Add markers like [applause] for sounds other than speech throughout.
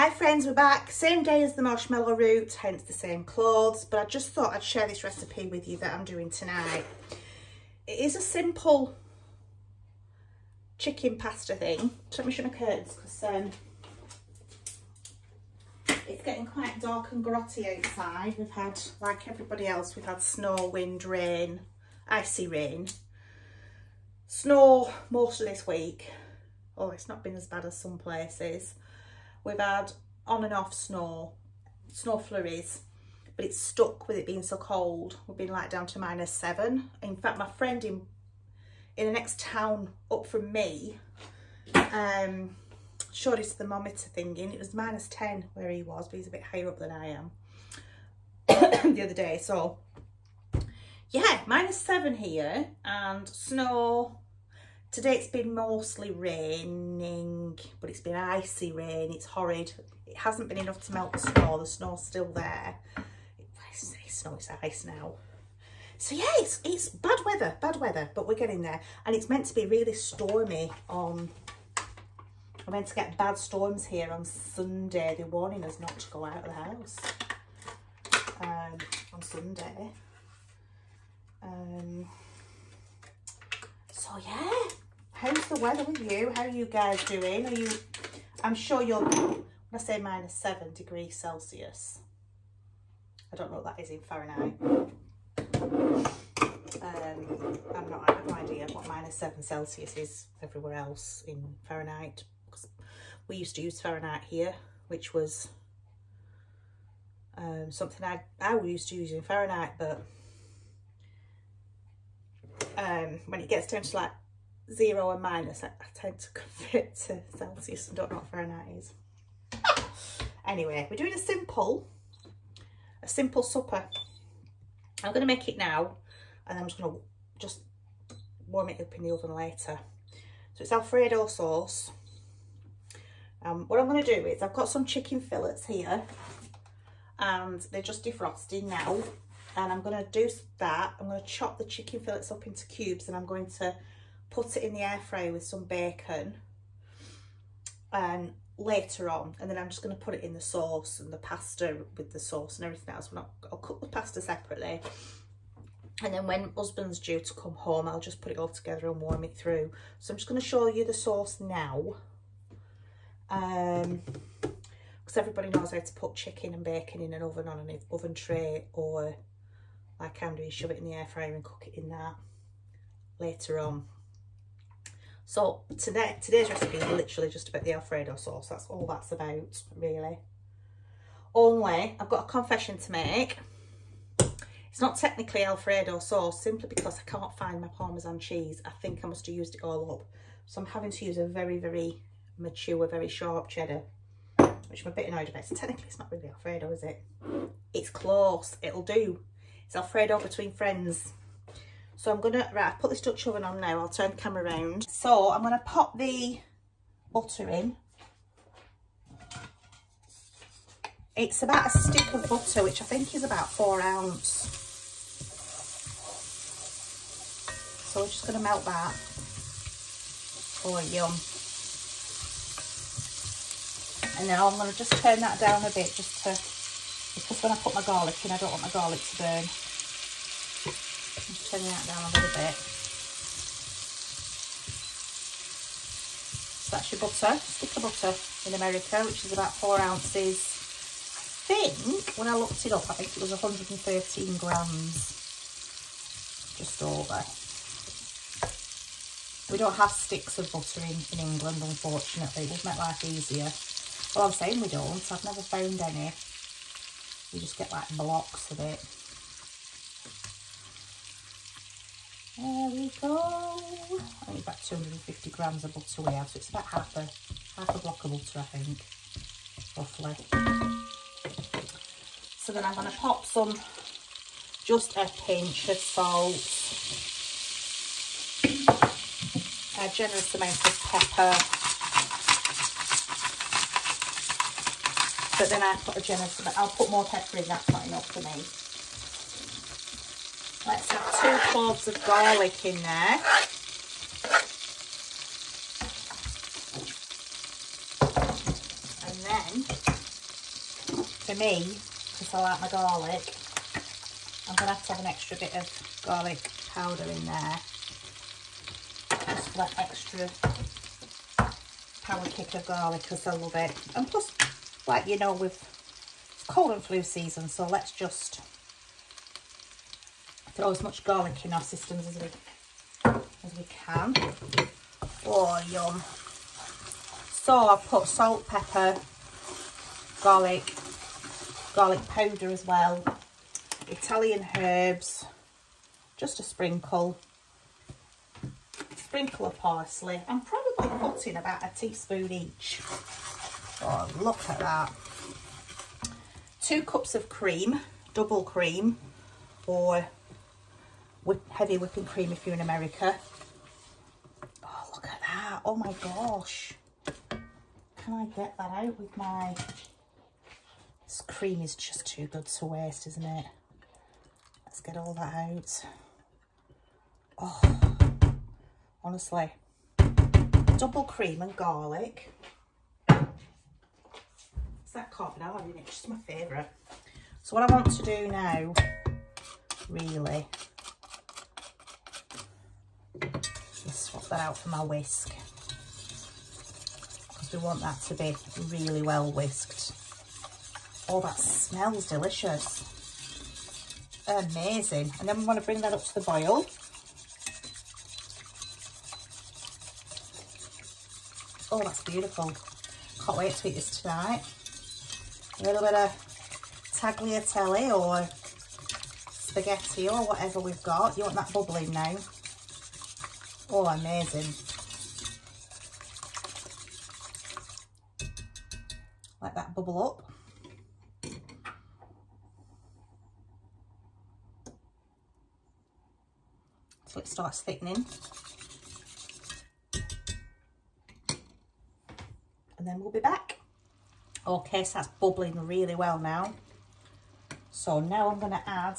Hi friends, we're back. Same day as the marshmallow root, hence the same clothes, but I just thought I'd share this recipe with you that I'm doing tonight. It is a simple chicken pasta thing. Let me show my curtains because um, it's getting quite dark and grotty outside. We've had, like everybody else, we've had snow, wind, rain, icy rain. Snow most of this week. Oh, it's not been as bad as some places. We've had on and off snow, snow flurries, but it's stuck with it being so cold. We've been like down to minus seven. In fact, my friend in in the next town up from me um, showed his thermometer thing in. It was minus 10 where he was, but he's a bit higher up than I am [coughs] the other day. So, yeah, minus 7 here and snow Today it's been mostly raining, but it's been icy rain. It's horrid. It hasn't been enough to melt the snow. The snow's still there. It's, say snow, it's ice now. So yeah, it's, it's bad weather, bad weather, but we're getting there. And it's meant to be really stormy on, we're meant to get bad storms here on Sunday. They're warning us not to go out of the house um, on Sunday. Um, so yeah, how's the weather with you? How are you guys doing? Are you, I'm sure you're, when I say minus seven degrees Celsius, I don't know what that is in Fahrenheit. Um, I'm not, I have no idea what minus seven Celsius is everywhere else in Fahrenheit. Because we used to use Fahrenheit here, which was um, something I, I used to use in Fahrenheit, but um, when it gets down to like zero and minus, I, I tend to [laughs] convert to Celsius and don't know what Fahrenheit is. [laughs] Anyway, we're doing a simple, a simple supper. I'm going to make it now and I'm just going to just warm it up in the oven later. So it's Alfredo sauce. Um, what I'm going to do is I've got some chicken fillets here and they're just defrosting now and I'm going to do that. I'm going to chop the chicken fillets up into cubes and I'm going to put it in the air fryer with some bacon and later on and then I'm just going to put it in the sauce and the pasta with the sauce and everything else. Not, I'll cook the pasta separately and then when husband's due to come home I'll just put it all together and warm it through. So I'm just going to show you the sauce now. Um, because everybody knows how to put chicken and bacon in an oven on an oven tray or like I'm doing, shove it in the air fryer and cook it in that later on. So today, today's recipe is literally just about the Alfredo sauce. That's all that's about, really. Only, I've got a confession to make. It's not technically Alfredo sauce, simply because I can't find my Parmesan cheese. I think I must have used it all up. So I'm having to use a very, very mature, very sharp cheddar, which I'm a bit annoyed about. So technically, it's not really Alfredo, is it? It's close. It'll do. It's Alfredo between friends. So I'm gonna, right, I've put this Dutch oven on now. I'll turn the camera around. So I'm gonna pop the butter in. It's about a stick of butter, which I think is about four ounce. So we're just gonna melt that. Oh, yum. And now I'm gonna just turn that down a bit just to because when I put my garlic in, I don't want my garlic to burn. Just turning that down a little bit. So that's your butter, stick of butter in America, which is about four ounces. I think, when I looked it up, I think it was 113 grams, just over. We don't have sticks of butter in, in England, unfortunately. It would make life easier. Well, I'm saying we don't. I've never found any. You just get like blocks of it. There we go. I think about 250 grams of butter we have, so it's about half a half a block of butter, I think, roughly. So then I'm going to pop some, just a pinch of salt, a generous amount of pepper, but then I put a generous amount. I'll put more pepper in, that's not enough for me. Let's have cloves of garlic in there. And then for me, because I like my garlic, I'm going to have to have an extra bit of garlic powder in there. Just for that extra power kick of garlic because I love it. And plus, like you know, with cold and flu season, so let's just throw as much garlic in our systems as we as we can. Oh, yum. So I've put salt, pepper, garlic, garlic powder as well, Italian herbs, just a sprinkle, sprinkle of parsley. I'm probably putting about a teaspoon each. Oh, look at that. Two cups of cream, double cream, or whip, heavy whipping cream if you're in America. Oh, look at that. Oh my gosh. Can I get that out with my... This cream is just too good to waste, isn't it? Let's get all that out. Oh, honestly. Double cream and garlic. It's that carbonara in it, just my favourite. So what I want to do now, really, just swap that out for my whisk. Because we want that to be really well whisked. Oh, that smells delicious. Amazing. And then we want to bring that up to the boil. Oh, that's beautiful. Can't wait to eat this tonight. A little bit of tagliatelle or spaghetti or whatever we've got. You want that bubbling now. Oh, amazing. Let that bubble up. So it starts thickening. And then we'll be back. Okay, so that's bubbling really well now. So now I'm going to add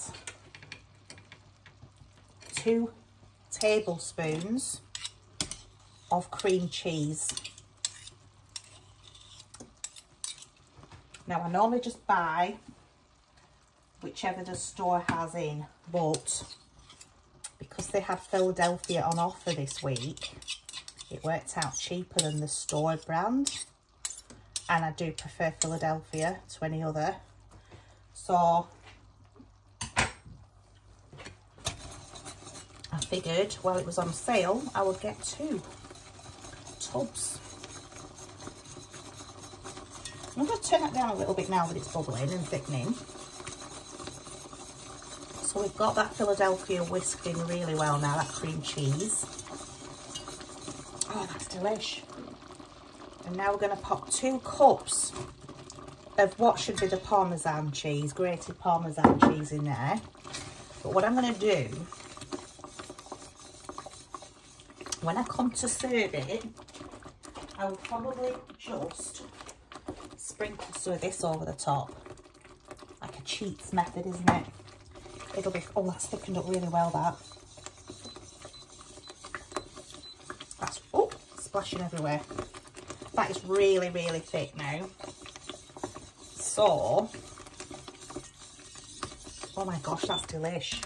two tablespoons of cream cheese. Now I normally just buy whichever the store has in, but because they had Philadelphia on offer this week, it worked out cheaper than the store brand. And I do prefer Philadelphia to any other. So figured while it was on sale, I would get two tubs. I'm going to turn it down a little bit now that it's bubbling and thickening. So we've got that Philadelphia whisked in really well now, that cream cheese. Oh, that's delish. And now we're going to pop two cups of what should be the Parmesan cheese, grated Parmesan cheese in there. But what I'm going to do, when I come to serve it, I will probably just sprinkle some of this over the top. Like a cheats method, isn't it? It'll be, oh, that's thickened up really well, that. That's, oh, splashing everywhere. That is really, really thick now. So, oh my gosh, that's delish.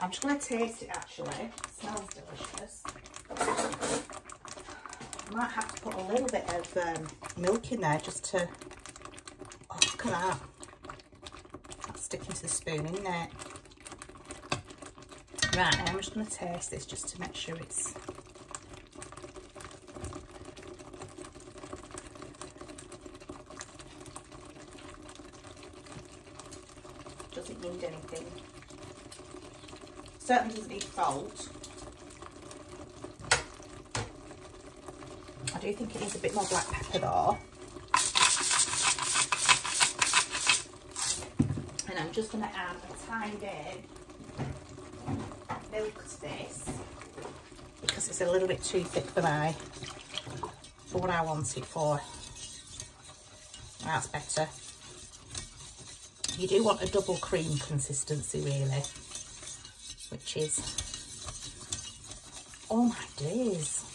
I'm just going to taste it actually. It smells delicious. I might have to put a little bit of um, milk in there just to, oh, look at that. That's sticking to the spoon, isn't it? Right, I'm just going to taste this just to make sure it's doesn't need anything. Certainly doesn't need salt. Do think it needs a bit more black pepper though. And I'm just going to add a tiny bit milk to this because it's a little bit too thick for my for what I want it for. That's better. You do want a double cream consistency really, which is, oh my days.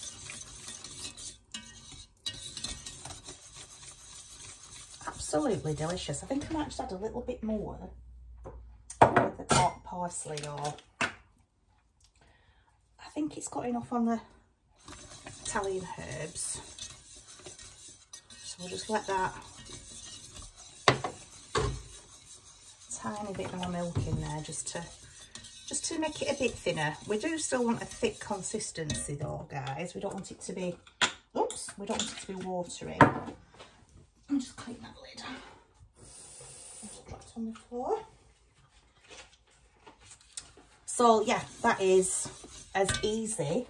Absolutely delicious. I think I might just add a little bit more with the top parsley or I think it's got enough on the Italian herbs. So we'll just let that tiny bit more milk in there just to just to make it a bit thinner. We do still want a thick consistency though, guys. We don't want it to be, oops, we don't want it to be watery. Just clean that lid. Just dropped on the floor. So yeah, that is as easy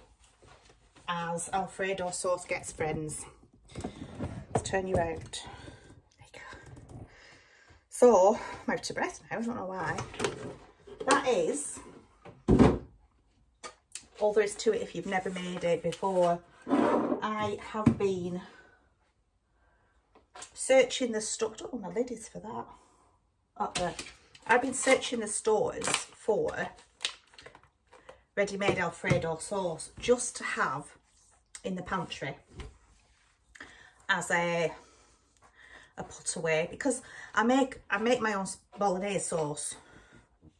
as Alfredo sauce gets friends. Let's turn you out. There So, I'm out of breath now, I don't know why. That is all there is to it if you've never made it before. I have been searching the store. Know my lid is for that. Up there. I've been searching the stores for ready-made Alfredo sauce just to have in the pantry as a a put away because I make I make my own bolognese sauce.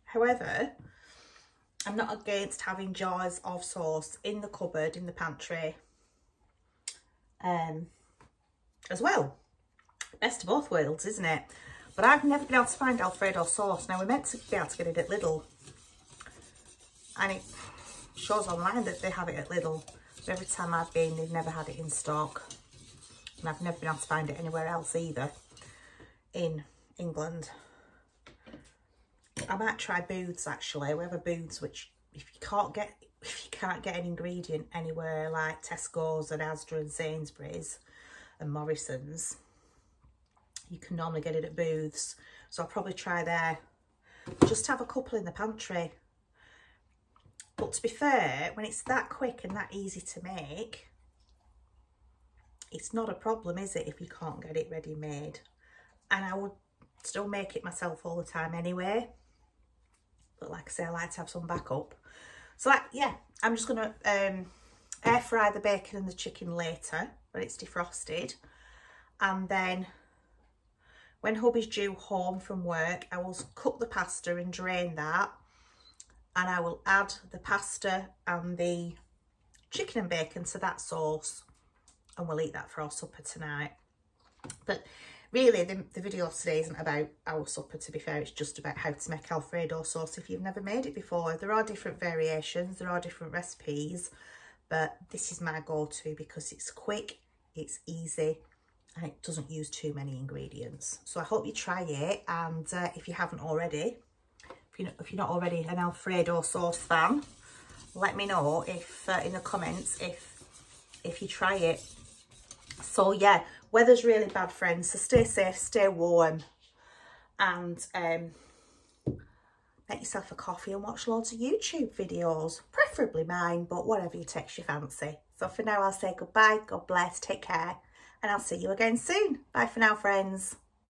However, I'm not against having jars of sauce in the cupboard, in the pantry, um, as well. Best of both worlds, isn't it? But I've never been able to find Alfredo sauce. Now, we're meant to be able to get it at Lidl. And it shows online that they have it at Lidl. But every time I've been, they've never had it in stock. And I've never been able to find it anywhere else either in England. I might try Booths actually. We have a Booths which if you can't get [laughs] if you can't get an ingredient anywhere like Tesco's and Asda and Sainsbury's and Morrison's, you can normally get it at Booths. So I'll probably try there. Just have a couple in the pantry. But to be fair, when it's that quick and that easy to make, it's not a problem, is it, if you can't get it ready made? And I would still make it myself all the time anyway. But like I say, I like to have some backup. So like, yeah, I'm just to um, air fry the bacon and the chicken later when it's defrosted. And then when hubby's due home from work, I will cook the pasta and drain that. And I will add the pasta and the chicken and bacon to that sauce. And we'll eat that for our supper tonight. But really the, the video today isn't about our supper to be fair it's just about how to make alfredo sauce if you've never made it before there are different variations there are different recipes but this is my go-to because it's quick it's easy and it doesn't use too many ingredients. So i hope you try it. And uh, if you haven't already if you're, not, if you're not already an alfredo sauce fan let me know if uh, in the comments if if you try it. So yeah Weather's really bad, friends, so stay safe, stay warm, and um, make yourself a coffee and watch loads of YouTube videos, preferably mine, but whatever you takes your fancy. So for now, I'll say goodbye, God bless, take care, and I'll see you again soon. Bye for now, friends.